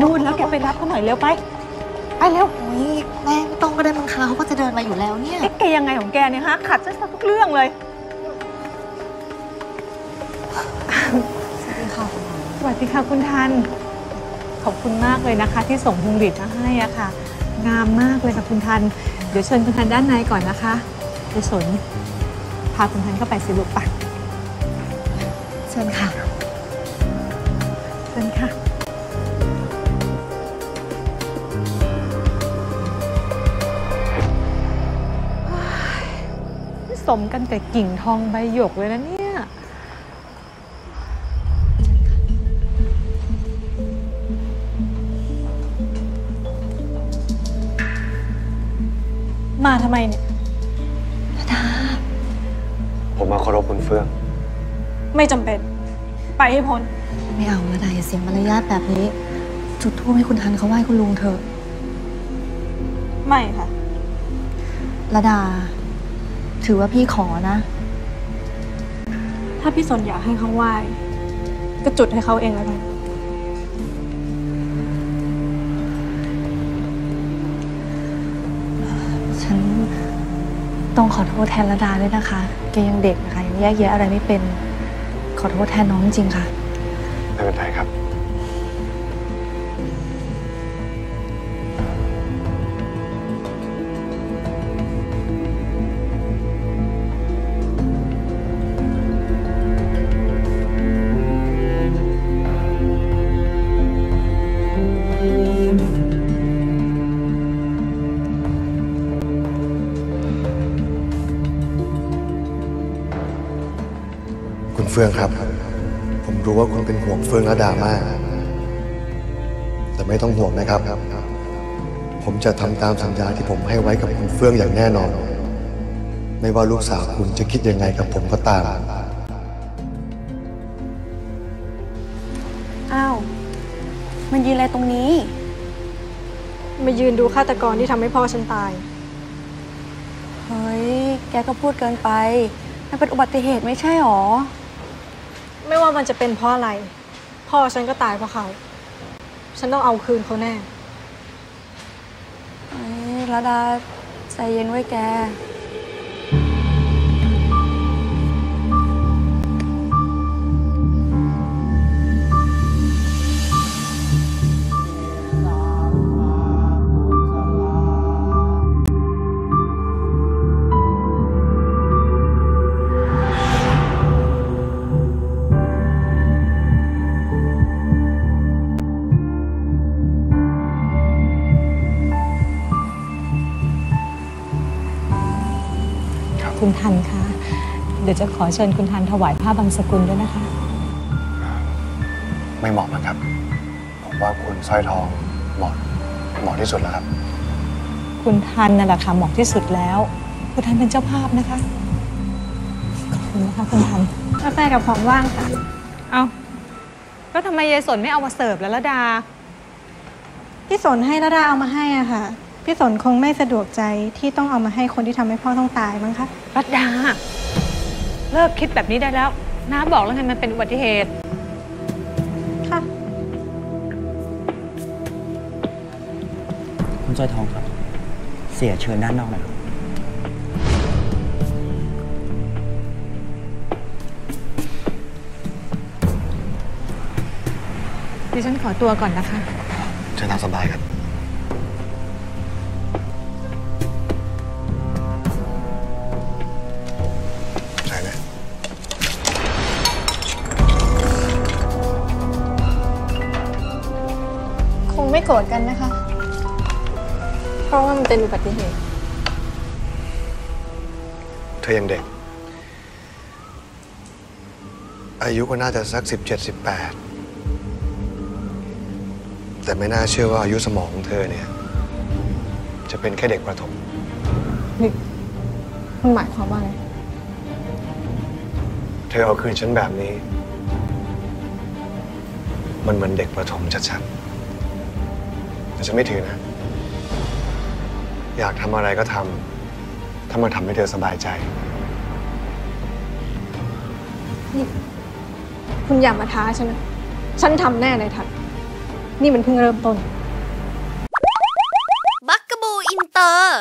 นู่นแล้วแกไปรับเขาหน่อยเร็วไป ไปเร็ว โอ้ยแม่ไม่ต้องก็ได้มังคะเขาก็จะเดินมาอยู่แล้วเนี่ย เอ๊ะแกยังไงของแกเนี่ยฮะ ขัดซะทุกเรื่องเลย สวัสดีค่ะสวัสดีค่ะคุณทัน ขอบคุณมากเลยนะคะ ที่ส่งพวงหรีดมาให้อะค่ะ งามมากเลยค่ะคุณทัน เดี๋ยวเชิญคุณทันด้านในก่อนนะคะเดี๋ยวสนพาคุณทันเข้าไปสิลูกไปเชิญค่ะ เชิญค่ะ สมกันแต่กิ่งทองใบหยกเลยนะเนี่ย มาทำไมเนี่ยผมมาเคารพคุณเฟื่อง ไม่จำเป็น ไปให้พ้น ไม่เอาละดาอย่าเสียมารยาทแบบนี้ จุดทูปให้คุณทันเขาไหว้คุณลุงเถอะ ไม่ค่ะละดา ถือว่าพี่ขอนะ ถ้าพี่สนอยากให้เขาไหว้ ก็จุดให้เขาเองแล้วกัน ฉันต้องขอโทษแทนละดาด้วยนะคะ แกยังเด็กนะคะยังแยกแยะอะไรไม่เป็น ขอโทษแทนน้องจริงๆค่ะ ไม่เป็นไรครับ คุณเฟื่องครับ ผมรู้ว่าคุณเป็นห่วงเฟื่องและดามาก แต่ไม่ต้องห่วงนะครับ ผมจะทำตามสัญญาที่ผมให้ไว้กับคุณเฟื่องอย่างแน่นอน ไม่ว่าลูกสาวคุณจะคิดยังไงกับผมก็ตาม อ้าว มันยืนอะไรตรงนี้ มายืนดูฆาตกรที่ทำให้พ่อฉันตาย เฮ้ย แกก็พูดเกินไป มันเป็นอุบัติเหตุไม่ใช่หรอ ไม่ว่ามันจะเป็นเพราะอะไร พ่อฉันก็ตายเพราะเขา ฉันต้องเอาคืนเขาแน่เฮ้ระดาใจเย็นไว้แก คุณทันคะเดี๋ยวจะขอเชิญคุณทันถวายผ้าบางสกุลด้วยนะคะ ไม่เหมาะนะครับ ผมว่าคุณสร้อยทองเหมาะเหมาะที่สุดแล้วครับ คุณทันนั่นแหละค่ะเหมาะที่สุดแล้ว คุณทันเป็นเจ้าภาพนะคะ ขอบคุณนะคะคุณทันกาแฟกับของว่างค่ะ เอาก็ทำไมยายสนไม่เอามาเสิร์ฟแล้วละดา พี่สนให้ระดาเอามาให้อะค่ะ พี่สนคงไม่สะดวกใจที่ต้องเอามาให้คนที่ทำให้พ่อต้องตายมั้งคะ รัตดา เลิกคิดแบบนี้ได้แล้วน้าบอกแล้วไงมันเป็นอุบัติเหตุ ค่ะ คุณสร้อยทองครับ เสียเชิญด้านนอกหน่อยครับดิฉันขอตัวก่อนนะคะ เชิญตามสบายครับ ไม่โกรธกันนะคะ เพราะว่ามันเป็นอุบัติเหตุ เธอยังเด็ก อายุก็น่าจะสักสิบเจ็ดสิบแปดแต่ไม่น่าเชื่อว่าอายุสมองของเธอเนี่ย จะเป็นแค่เด็กประถมนี่มันหมายความว่าอะไรเธอเอาคืนฉันแบบนี้ มันเหมือนเด็กประถมชัดๆ แต่ฉันไม่ถือนะ อยากทำอะไรก็ทำ ถ้ามันทำให้เธอสบายใจ นี่คุณอย่ามาท้าฉันนะ ฉันทำแน่ในยทัด นี่มันเพิ่งเริ่มต้น บักกะบูอินเตอร์